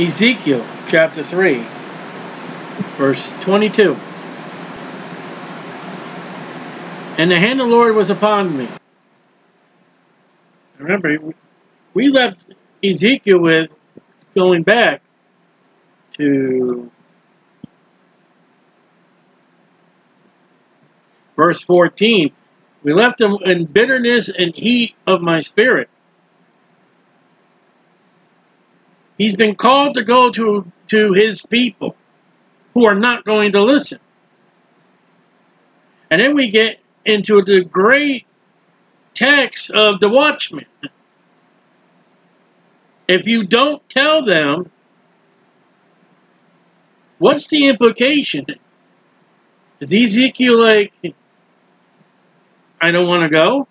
Ezekiel chapter 3, verse 22. And the hand of the Lord was upon me. Remember, we left Ezekiel with going back to verse 14. We left him in bitterness and heat of my spirit. He's been called to go to, to his people who are not going to listen. And then we get into the great text of the watchman. If you don't tell them, what's the implication? Is Ezekiel like, I don't want to go?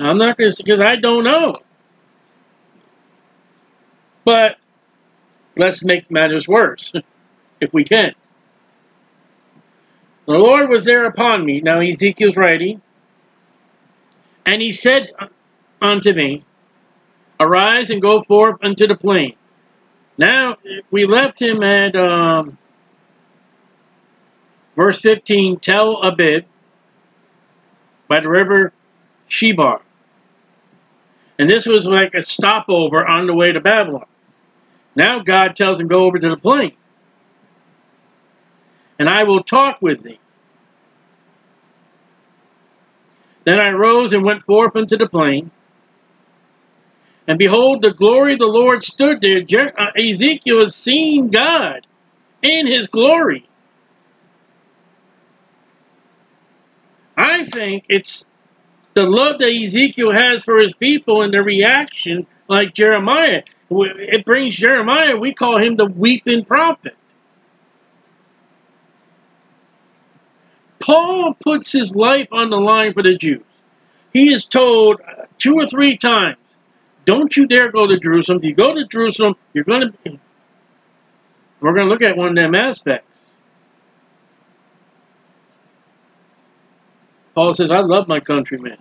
I'm not going to, because I don't know. But let's make matters worse, if we can. The Lord was there upon me. Now Ezekiel's writing. And he said unto me, Arise and go forth unto the plain. Now, we left him at um, verse 15, Tel Abib, by the river Chebar. And this was like a stopover on the way to Babylon. Now God tells him, go over to the plain. And I will talk with thee. Then I rose and went forth into the plain. And behold, the glory of the Lord stood there. Uh, Ezekiel has seen God in his glory. I think it's the love that Ezekiel has for his people and the reaction like Jeremiah. It brings Jeremiah, we call him the weeping prophet. Paul puts his life on the line for the Jews. He is told two or three times, don't you dare go to Jerusalem. If you go to Jerusalem, you're going to... Be... We're going to look at one of them aspects. Paul says, I love my countrymen.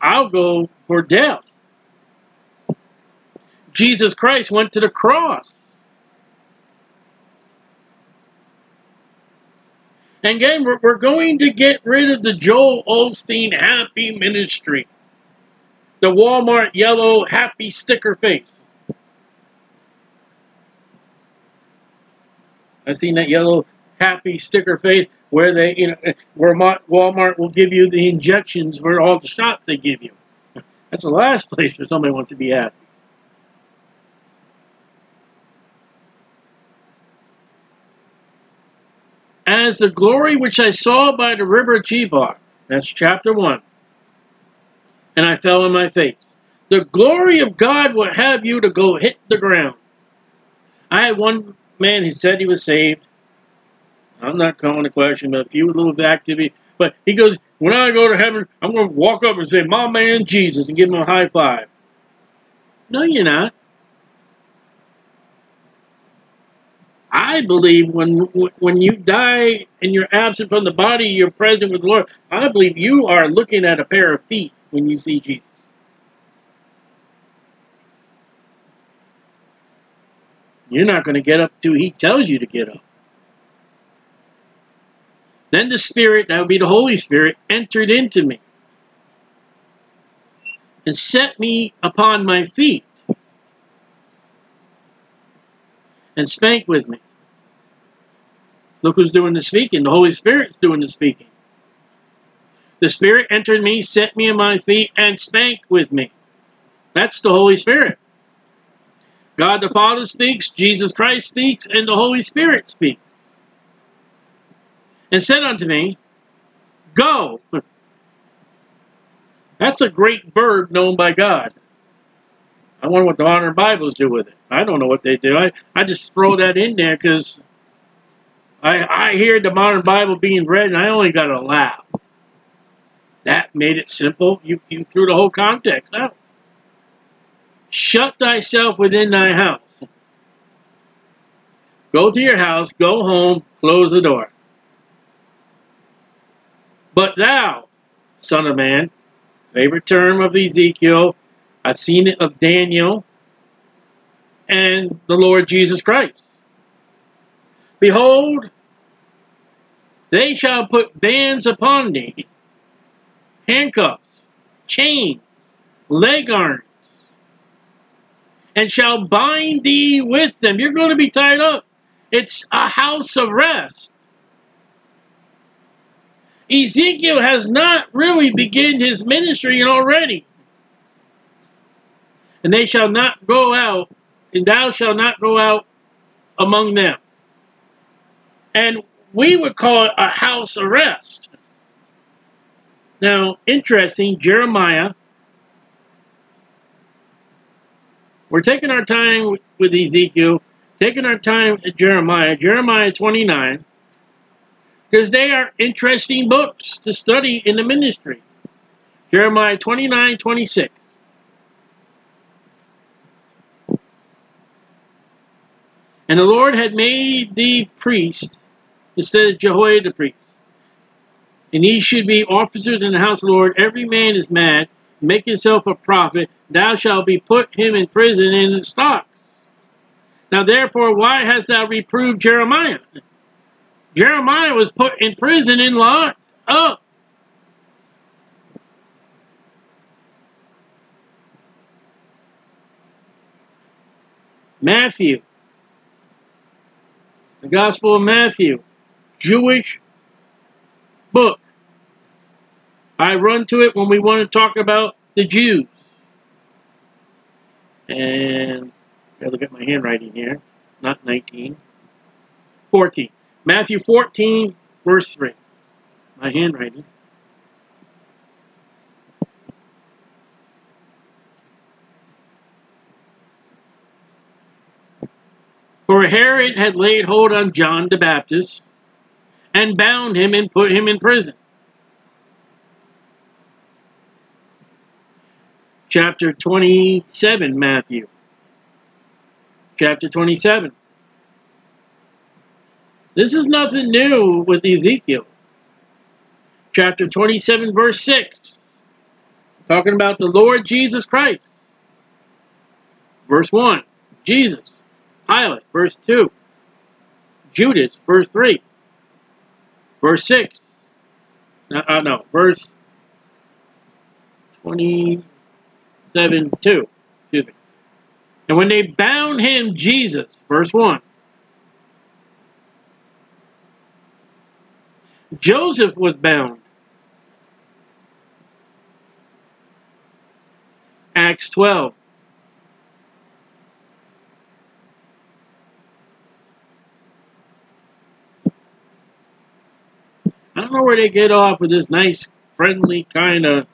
I'll go for death. Jesus Christ went to the cross. And again, we're, going to get rid of the Joel Osteen happy ministry. The Walmart yellow happy sticker face. I've seen that yellow happy sticker face where they, you know, where Walmart will give you the injections for all the shots they give you. That's the last place where somebody wants to be happy. As the glory which I saw by the river Chebar, that's chapter 1, and I fell on my face. The glory of God will have you to go hit the ground. I had one man who said he was saved. I'm not calling the question, but a few little activity. But he goes, when I go to heaven, I'm going to walk up and say, my man Jesus, and give him a high five. No, you're not. I believe when when you die and you're absent from the body, you're present with the Lord. I believe you are looking at a pair of feet when you see Jesus. You're not going to get up till he tells you to get up. Then the Spirit, that would be the Holy Spirit, entered into me and set me upon my feet and spake with me. Look who's doing the speaking. The Holy Spirit's doing the speaking. The Spirit entered me, set me on my feet, and spake with me. That's the Holy Spirit. God the Father speaks, Jesus Christ speaks, and the Holy Spirit speaks. And said unto me, Go. That's a great bird known by God. I wonder what the modern Bibles do with it. I don't know what they do. I, I just throw that in there because I, I hear the modern Bible being read and I only got to laugh. That made it simple. You, you threw the whole context out. Shut thyself within thy house. Go to your house, go home, close the door. But thou, son of man, favorite term of Ezekiel, I've seen it of Daniel and the Lord Jesus Christ. Behold, they shall put bands upon thee, handcuffs, chains, leg irons, and shall bind thee with them. You're going to be tied up. It's a house of rest. Ezekiel has not really begun his ministry already. And they shall not go out, and thou shalt not go out among them. And we would call it a house arrest. Now, interesting, Jeremiah. We're taking our time with Ezekiel, taking our time at Jeremiah, Jeremiah 29 because they are interesting books to study in the ministry. Jeremiah 29 26. And the Lord had made thee priest instead of Jehoiada the priest. And he should be officers in the house of the Lord. Every man is mad, make himself a prophet. Thou shalt be put him in prison in the stocks. Now therefore, why hast thou reproved Jeremiah? Jeremiah was put in prison and locked up. Matthew, the Gospel of Matthew, Jewish book. I run to it when we want to talk about the Jews. And I look at my handwriting here. Not 19. 14. Matthew 14, verse 3. My handwriting. For Herod had laid hold on John the Baptist and bound him and put him in prison. Chapter 27, Matthew. Chapter 27. This is nothing new with Ezekiel. Chapter 27, verse 6. Talking about the Lord Jesus Christ. Verse 1, Jesus. Pilate, verse 2. Judas, verse 3. Verse 6. Uh, uh, no, verse 27, 2. Excuse me. And when they bound him, Jesus, verse 1, Joseph was bound. Acts 12. I don't know where they get off with this nice, friendly kind of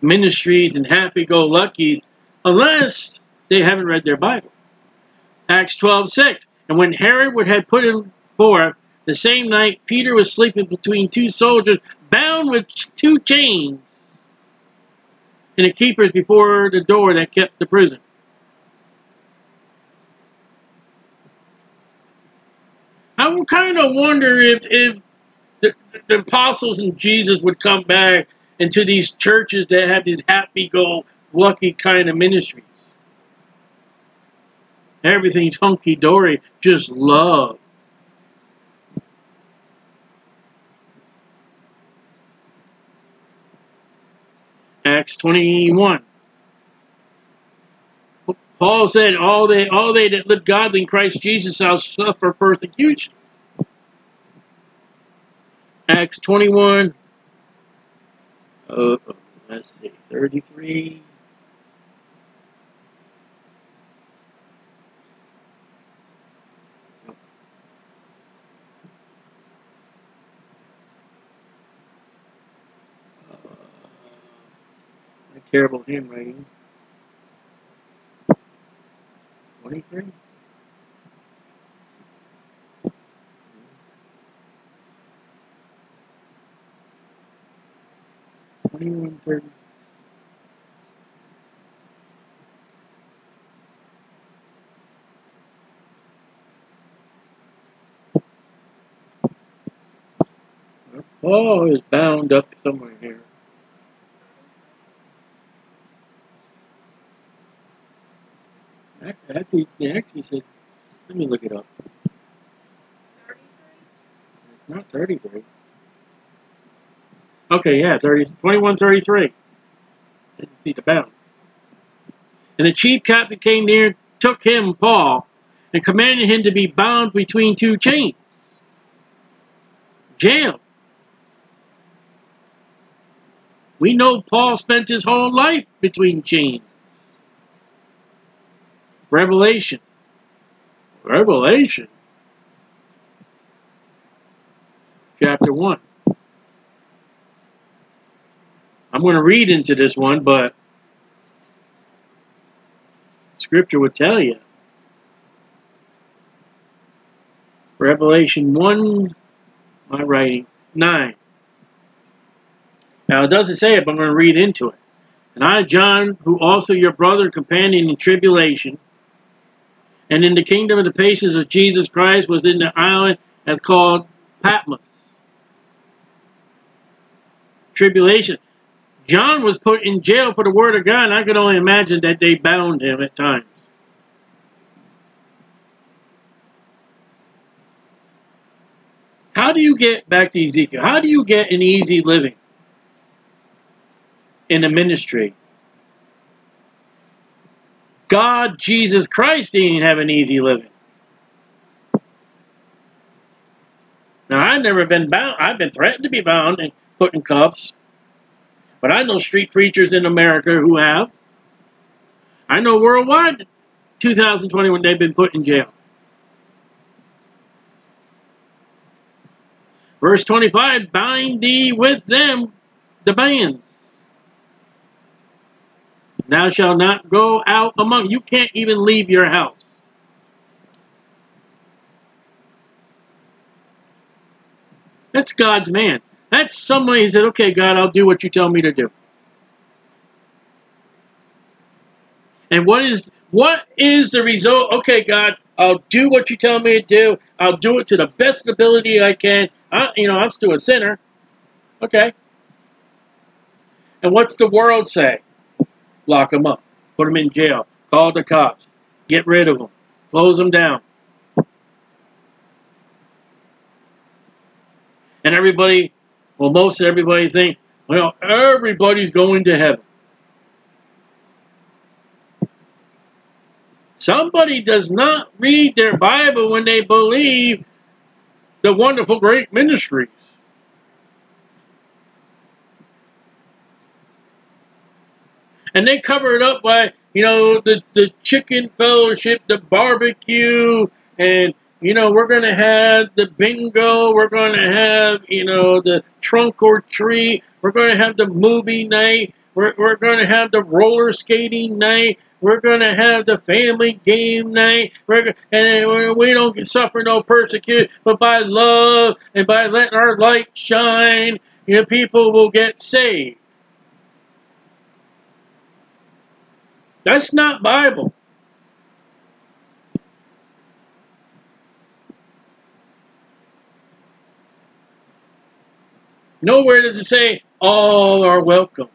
ministries and happy-go-luckies unless they haven't read their Bible. Acts 12, 6. And when Herod would have put him forth, the same night, Peter was sleeping between two soldiers, bound with two chains, and the keepers before the door that kept the prison. I kind of wonder if, if the, the apostles and Jesus would come back into these churches that have these happy-go-lucky kind of ministries. Everything's hunky-dory, just love. Acts 21. Paul said, all they, all they that live godly in Christ Jesus shall suffer persecution. Acts 21, uh, let's see, 33. terrible handwriting. 23? Twenty-one thirty. Oh, it's bound up somewhere here. Actually, they actually said, let me look it up. 33? Not 33. Okay, yeah, 30, 2133. Didn't see the bound. And the chief captain came near, took him, Paul, and commanded him to be bound between two chains. Jail. We know Paul spent his whole life between chains. Revelation. Revelation. Chapter 1. I'm going to read into this one, but scripture would tell you. Revelation 1, my writing, 9. Now, it doesn't say it, but I'm going to read into it. And I, John, who also your brother companion in tribulation, and in the kingdom of the patience of Jesus Christ, was in the island that's called Patmos. Tribulation. John was put in jail for the word of God, and I could only imagine that they bound him at times. How do you get back to Ezekiel? How do you get an easy living in the ministry? God, Jesus Christ, didn't have an easy living. Now, I've never been bound. I've been threatened to be bound and put in cuffs. But I know street preachers in America who have. I know worldwide, 2021, they've been put in jail. Verse 25, bind thee with them the bands. Thou shalt not go out among. You can't even leave your house. That's God's man. That's somebody who said, okay, God, I'll do what you tell me to do. And what is what is the result? Okay, God, I'll do what you tell me to do. I'll do it to the best ability I can. I, you know, I'm still a sinner. Okay. And what's the world say? Lock them up. Put them in jail. Call the cops. Get rid of them. Close them down. And everybody, well, most everybody think, well, everybody's going to heaven. Somebody does not read their Bible when they believe the wonderful great ministries. And they cover it up by, you know, the, the chicken fellowship, the barbecue, and, you know, we're to have the bingo, we're to have, you know, the trunk or treat, we're to have the movie night, we're, we're to have the roller skating night, we're going to have the family game night. We're, and we don't suffer no persecution, but by love and by letting our light shine, you know, people will get saved. That's not Bible. Nowhere does it say all are welcome.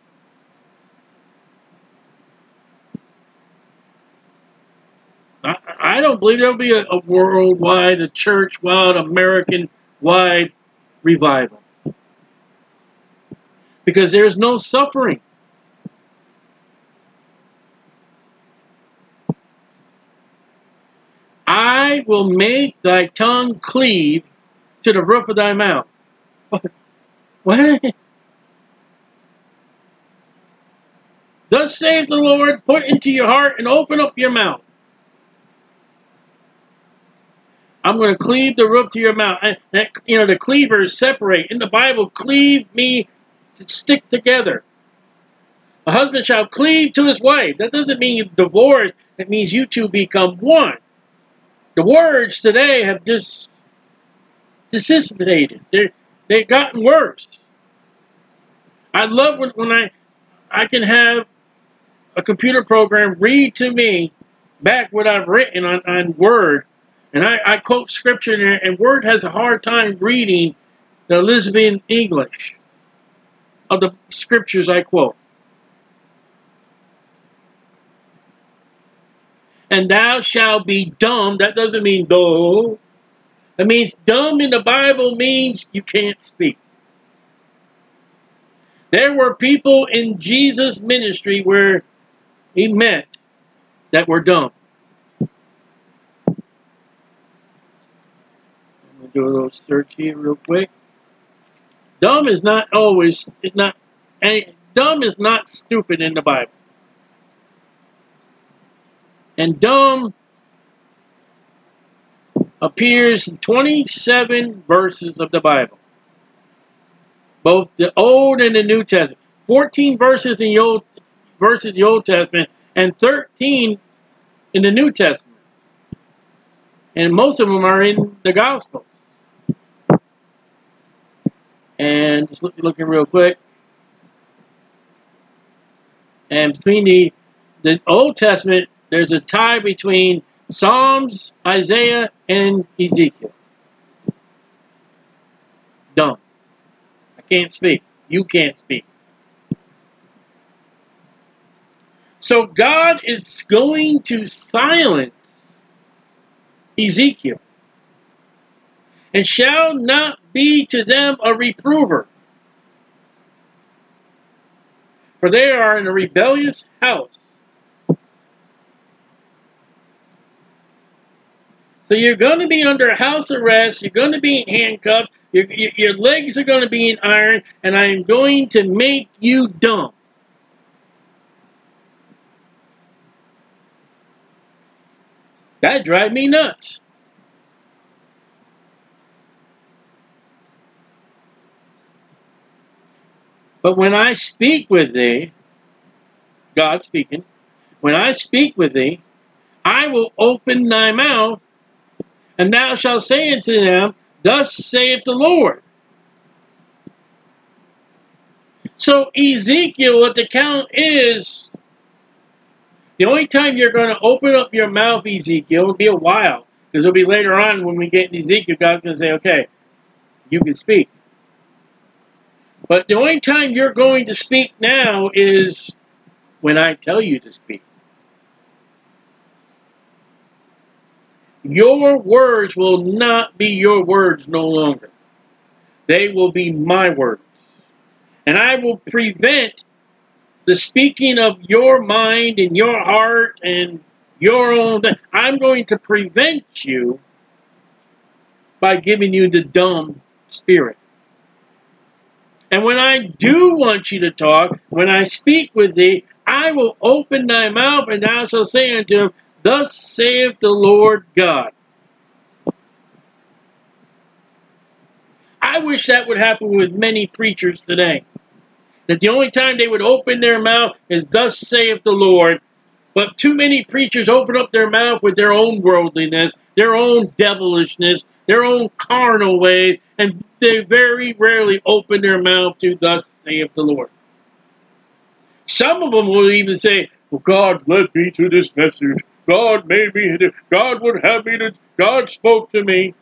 I, I don't believe there'll be a, a worldwide, a church-wide, American-wide revival. Because there's no suffering. I will make thy tongue cleave to the roof of thy mouth. What? Thus saith the Lord, put into your heart and open up your mouth. I'm going to cleave the roof to your mouth. That, you know, the cleavers separate. In the Bible, cleave me to stick together. A husband shall cleave to his wife. That doesn't mean divorce. It means you two become one. The words today have just dissipated. They're, they've gotten worse. I love when, when I, I can have a computer program read to me back what I've written on, on Word and I, I quote scripture there, and Word has a hard time reading the Elizabethan English of the scriptures I quote. And thou shalt be dumb. That doesn't mean dull. It means dumb in the Bible means you can't speak. There were people in Jesus' ministry where he met that were dumb. I'm gonna do a little search here real quick. Dumb is not always not dumb is not stupid in the Bible. And dumb appears in 27 verses of the Bible. Both the Old and the New Testament. 14 verses in the Old verses in the Old Testament and 13 in the New Testament. And most of them are in the Gospels. And just look, looking real quick. And between the the Old Testament, there's a tie between Psalms, Isaiah, and Ezekiel. Dumb. I can't speak. You can't speak. So God is going to silence Ezekiel and shall not be to them a reprover. For they are in a rebellious house. So you're going to be under house arrest. You're going to be handcuffed. Your, your, your legs are going to be in iron. And I am going to make you dumb. That drive me nuts. But when I speak with thee, God speaking, when I speak with thee, I will open thy mouth, and thou shalt say unto them, Thus saith the Lord. So Ezekiel, what the count is, the only time you're going to open up your mouth, Ezekiel, will be a while. Because it'll be later on when we get in Ezekiel, God's going to say, okay, you can speak. But the only time you're going to speak now is when I tell you to speak. Your words will not be your words no longer. They will be my words. And I will prevent the speaking of your mind and your heart and your own. I'm going to prevent you by giving you the dumb spirit. And when I do want you to talk, when I speak with thee, I will open thy mouth, and thou shalt say unto him, Thus saith the Lord God. I wish that would happen with many preachers today. That the only time they would open their mouth is, Thus saith the Lord. But too many preachers open up their mouth with their own worldliness, their own devilishness, their own carnal way, and they very rarely open their mouth to thus saith the Lord. Some of them will even say, well, God led me to this message. God made me, God would have me to, God spoke to me.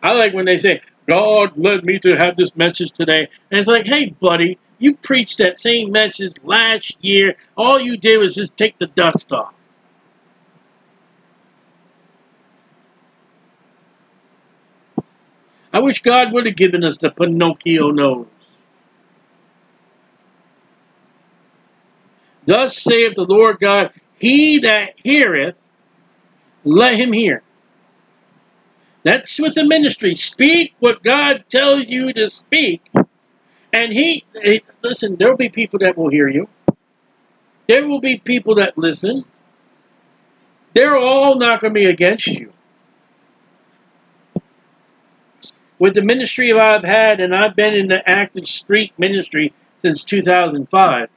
I like when they say, God led me to have this message today. And it's like, hey, buddy, you preached that same message last year. All you did was just take the dust off. I wish God would have given us the Pinocchio nose. Thus saith the Lord God, He that heareth, let him hear. That's with the ministry. Speak what God tells you to speak. And he, he listen, there will be people that will hear you. There will be people that listen. They're all not going to be against you. with the ministry I've had, and I've been in the active street ministry since 2005.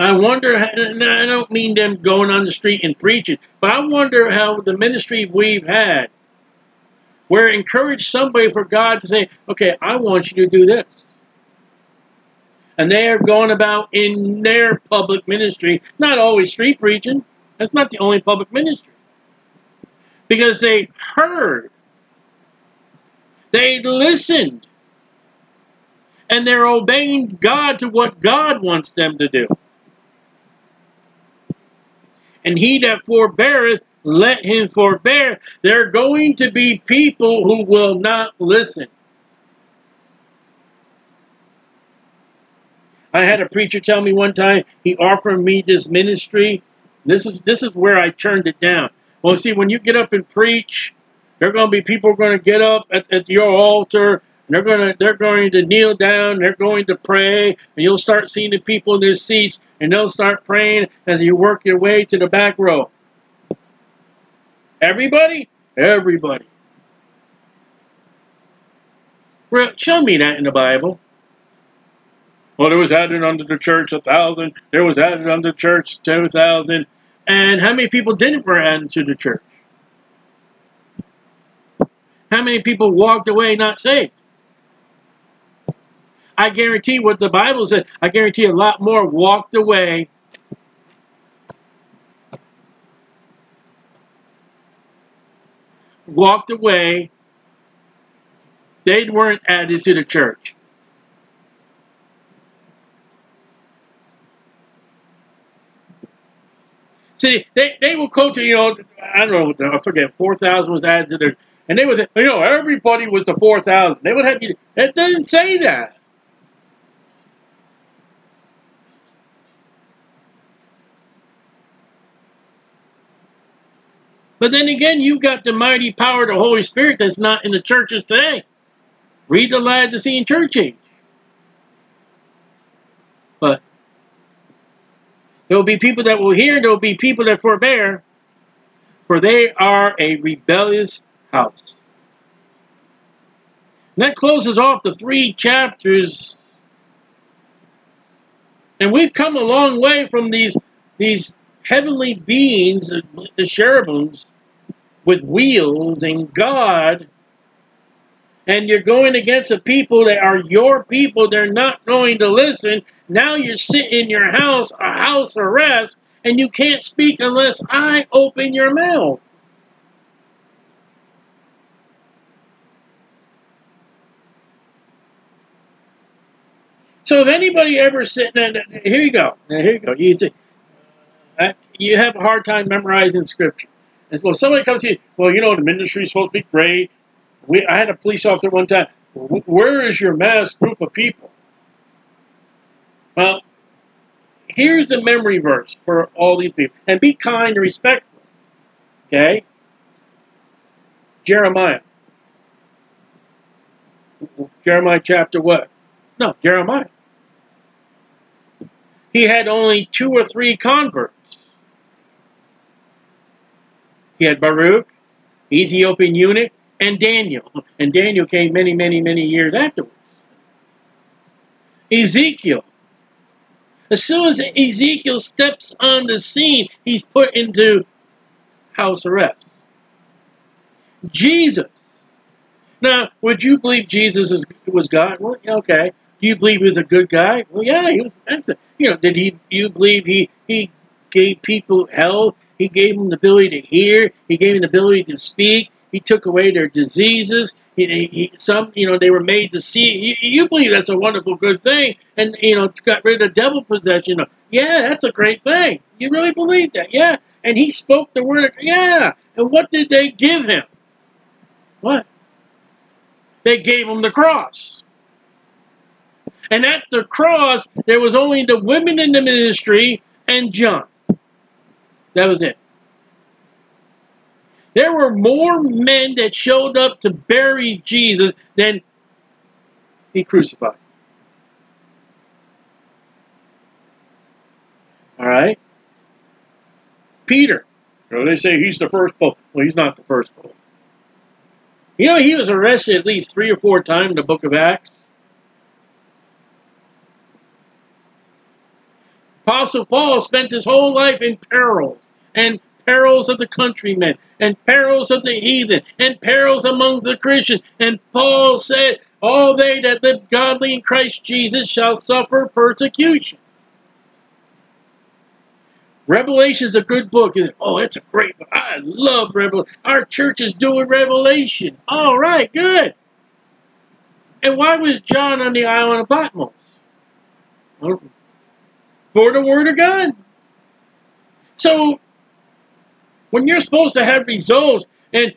I wonder, I don't mean them going on the street and preaching, but I wonder how the ministry we've had, where encourage somebody for God to say, okay, I want you to do this. And they are going about in their public ministry, not always street preaching. That's not the only public ministry because they heard, they listened, and they're obeying God to what God wants them to do. And he that forbeareth, let him forbear. There are going to be people who will not listen. I had a preacher tell me one time he offered me this ministry. This is this is where I turned it down. Well, see, when you get up and preach, there are going to be people going to get up at, at your altar. They're going to they're going to kneel down. They're going to pray, and you'll start seeing the people in their seats, and they'll start praying as you work your way to the back row. Everybody, everybody. Well, show me that in the Bible. Well, there was added unto the church a thousand. There was added unto the church two thousand. And how many people didn't were added to the church? How many people walked away not saved? I guarantee what the Bible said. I guarantee a lot more walked away. Walked away. They weren't added to the church. See, they, they will quote you know, I don't know, I forget, 4,000 was added to their, and they would, you know, everybody was the 4,000. They would have you, it doesn't say that. But then again, you've got the mighty power of the Holy Spirit that's not in the churches today. Read the Laodicean church age. But there will be people that will hear, there will be people that forbear, for they are a rebellious house. And that closes off the three chapters. And we've come a long way from these, these heavenly beings, the cherubims, with wheels and God, and you're going against a people that are your people, they're not going to listen. Now you're sitting in your house, a house arrest, and you can't speak unless I open your mouth. So if anybody ever sitting in, here you go, here you go. You see, you have a hard time memorizing scripture. And well, somebody comes to you, well, you know, the ministry is supposed to be great. We, I had a police officer one time. Where is your mass group of people? Well, here's the memory verse for all these people. And be kind and respectful. Okay? Jeremiah. Jeremiah chapter what? No, Jeremiah. He had only two or three converts. He had Baruch, Ethiopian eunuch, and Daniel. And Daniel came many, many, many years afterwards. Ezekiel. As soon as Ezekiel steps on the scene, he's put into house arrest. Jesus. Now, would you believe Jesus was God? Well, okay. Do you believe he was a good guy? Well, yeah, he was. You know, did he? You believe he he gave people hell he gave them the ability to hear. He gave them the ability to speak. He took away their diseases. He, he, some, you know, they were made to see. You, you, believe that's a wonderful, good thing, and you know, got rid of the devil possession. Yeah, that's a great thing. You really believe that? Yeah. And he spoke the word. Yeah. And what did they give him? What? They gave him the cross. And at the cross, there was only the women in the ministry and John. That was it. There were more men that showed up to bury Jesus than he crucified. All right? Peter. You know, they say he's the first pope. Well, he's not the first pope. You know, he was arrested at least three or four times in the book of Acts. Apostle Paul spent his whole life in perils and perils of the countrymen and perils of the heathen and perils among the Christians. And Paul said, All they that live godly in Christ Jesus shall suffer persecution. Revelation is a good book. Oh, it's a great book. I love Revelation. Our church is doing Revelation. All right, good. And why was John on the island of Patmos? For the Word of God. So when you're supposed to have results, and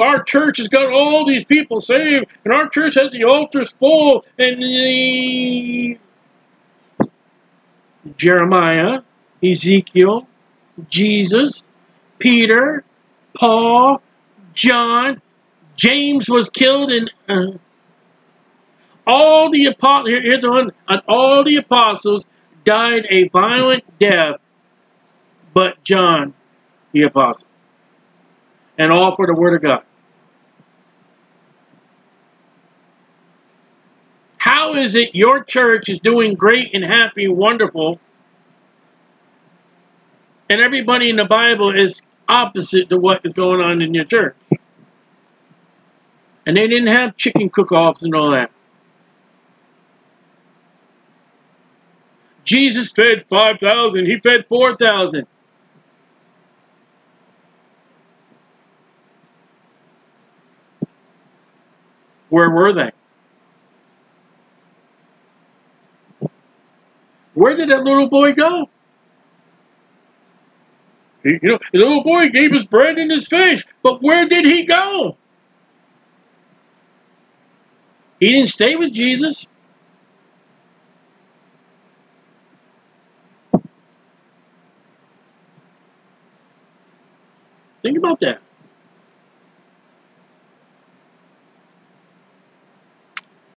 our church has got all these people saved, and our church has the altars full, and the Jeremiah, Ezekiel, Jesus, Peter, Paul, John, James was killed in. Uh, all the apostles, here, here's all the apostles died a violent death, but John, the apostle. And all for the word of God. How is it your church is doing great and happy wonderful, and everybody in the Bible is opposite to what is going on in your church? And they didn't have chicken cook-offs and all that. Jesus fed 5,000. He fed 4,000. Where were they? Where did that little boy go? He, you know, the little boy gave us bread and his fish, but where did he go? He didn't stay with Jesus. Think about that.